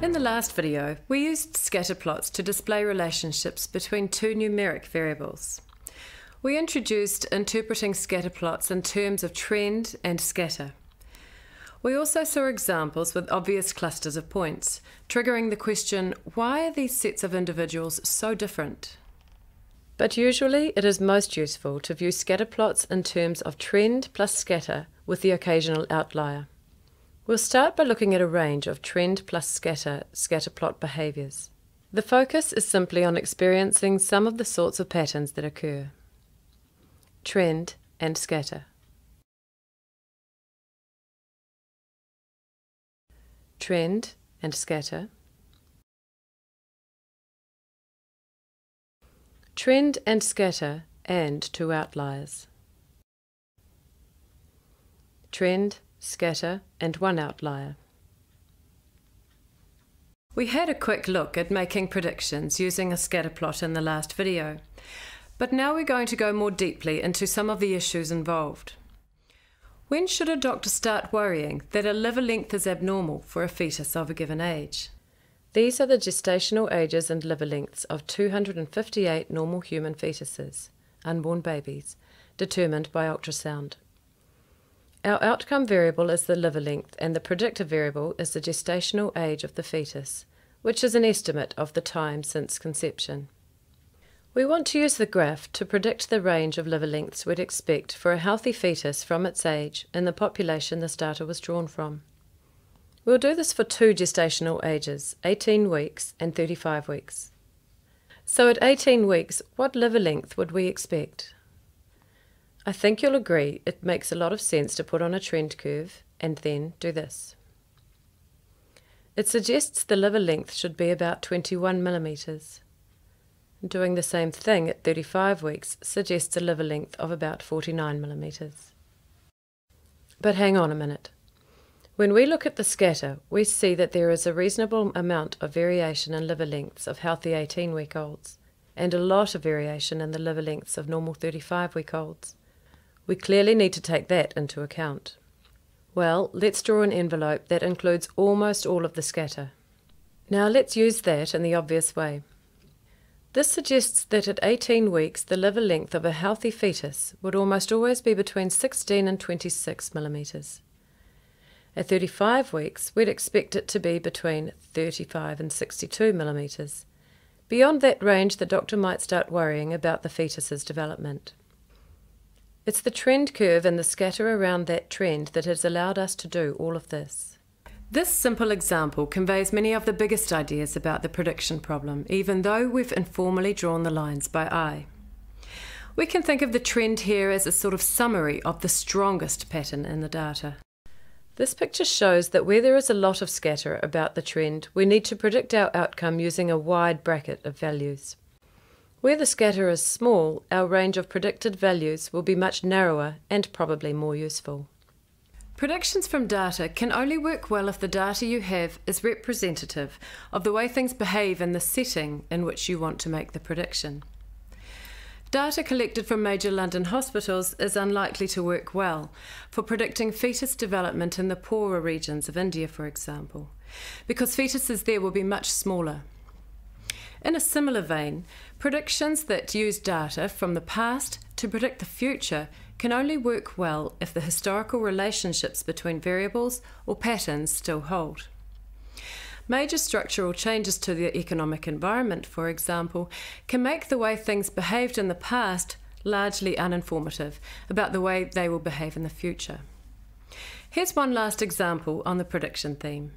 In the last video, we used scatter plots to display relationships between two numeric variables. We introduced interpreting scatter plots in terms of trend and scatter. We also saw examples with obvious clusters of points, triggering the question why are these sets of individuals so different? But usually it is most useful to view scatter plots in terms of trend plus scatter with the occasional outlier. We'll start by looking at a range of trend plus scatter scatterplot behaviours. The focus is simply on experiencing some of the sorts of patterns that occur. Trend and scatter. Trend and scatter. Trend and scatter and two outliers. Trend scatter, and one outlier. We had a quick look at making predictions using a scatter plot in the last video, but now we're going to go more deeply into some of the issues involved. When should a doctor start worrying that a liver length is abnormal for a fetus of a given age? These are the gestational ages and liver lengths of 258 normal human fetuses, unborn babies, determined by ultrasound. Our outcome variable is the liver length, and the predictor variable is the gestational age of the fetus, which is an estimate of the time since conception. We want to use the graph to predict the range of liver lengths we'd expect for a healthy fetus from its age in the population this data was drawn from. We'll do this for two gestational ages, 18 weeks and 35 weeks. So at 18 weeks, what liver length would we expect? I think you'll agree it makes a lot of sense to put on a trend curve and then do this. It suggests the liver length should be about 21 millimetres. Doing the same thing at 35 weeks suggests a liver length of about 49 millimetres. But hang on a minute. When we look at the scatter, we see that there is a reasonable amount of variation in liver lengths of healthy 18 week olds, and a lot of variation in the liver lengths of normal 35 week olds. We clearly need to take that into account. Well, let's draw an envelope that includes almost all of the scatter. Now let's use that in the obvious way. This suggests that at 18 weeks the liver length of a healthy fetus would almost always be between 16 and 26 millimetres. At 35 weeks, we'd expect it to be between 35 and 62 millimetres. Beyond that range, the doctor might start worrying about the fetus's development. It's the trend curve and the scatter around that trend that has allowed us to do all of this. This simple example conveys many of the biggest ideas about the prediction problem, even though we've informally drawn the lines by eye. We can think of the trend here as a sort of summary of the strongest pattern in the data. This picture shows that where there is a lot of scatter about the trend, we need to predict our outcome using a wide bracket of values. Where the scatter is small, our range of predicted values will be much narrower and probably more useful. Predictions from data can only work well if the data you have is representative of the way things behave in the setting in which you want to make the prediction. Data collected from major London hospitals is unlikely to work well for predicting fetus development in the poorer regions of India, for example, because fetuses there will be much smaller. In a similar vein, predictions that use data from the past to predict the future can only work well if the historical relationships between variables or patterns still hold. Major structural changes to the economic environment, for example, can make the way things behaved in the past largely uninformative about the way they will behave in the future. Here's one last example on the prediction theme.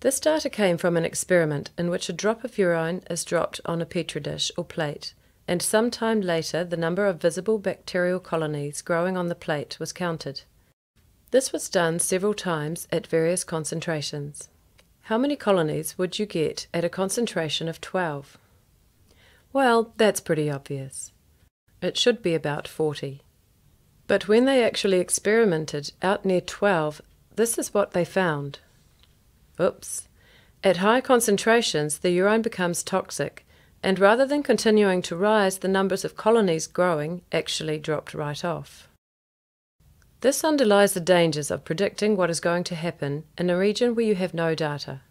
This data came from an experiment in which a drop of urine is dropped on a petri dish or plate, and some time later the number of visible bacterial colonies growing on the plate was counted. This was done several times at various concentrations. How many colonies would you get at a concentration of 12? Well, that's pretty obvious. It should be about 40. But when they actually experimented out near 12, this is what they found. Oops. At high concentrations, the urine becomes toxic, and rather than continuing to rise, the numbers of colonies growing actually dropped right off. This underlies the dangers of predicting what is going to happen in a region where you have no data.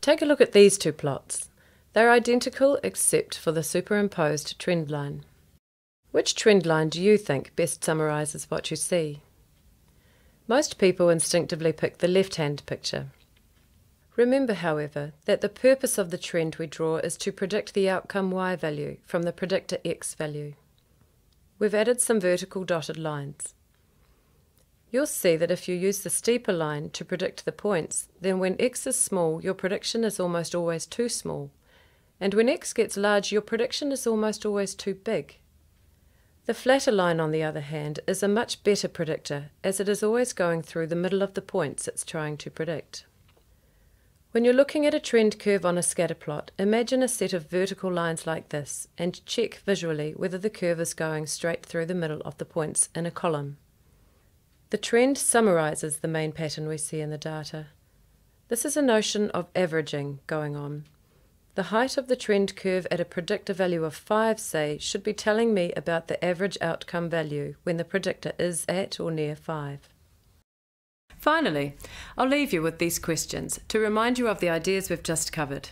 Take a look at these two plots. They're identical except for the superimposed trend line. Which trend line do you think best summarises what you see? Most people instinctively pick the left-hand picture. Remember, however, that the purpose of the trend we draw is to predict the outcome y value from the predictor x value. We've added some vertical dotted lines. You'll see that if you use the steeper line to predict the points, then when x is small, your prediction is almost always too small, and when x gets large, your prediction is almost always too big. The flatter line, on the other hand, is a much better predictor, as it is always going through the middle of the points it's trying to predict. When you're looking at a trend curve on a scatter plot, imagine a set of vertical lines like this and check visually whether the curve is going straight through the middle of the points in a column. The trend summarizes the main pattern we see in the data. This is a notion of averaging going on. The height of the trend curve at a predictor value of 5, say, should be telling me about the average outcome value when the predictor is at or near 5. Finally, I'll leave you with these questions to remind you of the ideas we've just covered.